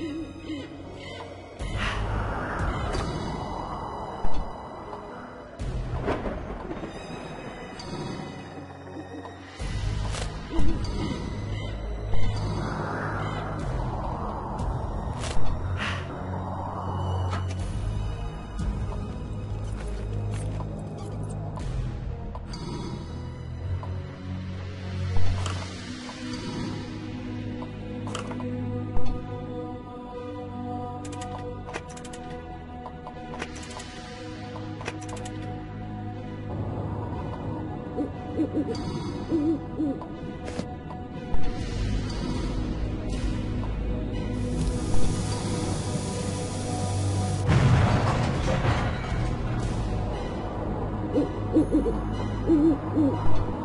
えっ?うんうん